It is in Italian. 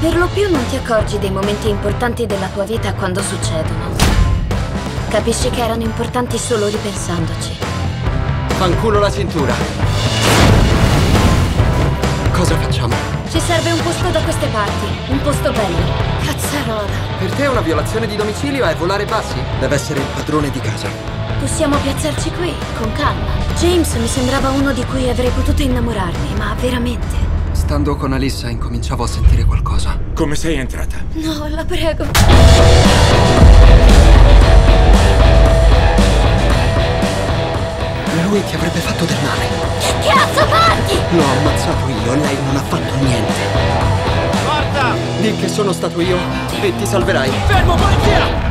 Per lo più non ti accorgi dei momenti importanti della tua vita quando succedono. Capisci che erano importanti solo ripensandoci. Fanculo la cintura. Cosa facciamo? Ci serve un posto da queste parti, un posto bello. Cazzarola. Per te una violazione di domicilio è volare bassi? Deve essere il padrone di casa. Possiamo piazzarci qui, con calma. James mi sembrava uno di cui avrei potuto innamorarmi, ma veramente. Stando con Alissa incominciavo a sentire qualcosa. Come sei entrata? No, la prego. Lui ti avrebbe fatto del male. Che cazzo parti? L'ho ammazzato io, lei non ha fatto niente. Marta! Di che sono stato io e ti salverai. Fermo, polizia!